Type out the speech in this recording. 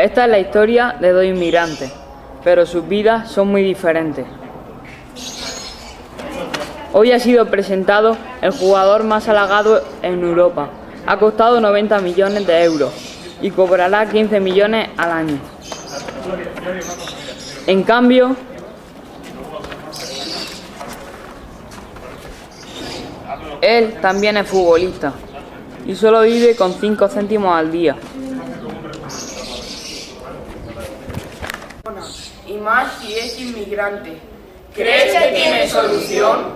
Esta es la historia de dos inmigrantes, pero sus vidas son muy diferentes. Hoy ha sido presentado el jugador más halagado en Europa. Ha costado 90 millones de euros y cobrará 15 millones al año. En cambio, él también es futbolista y solo vive con 5 céntimos al día. Y más si es inmigrante. ¿Crees que tiene solución?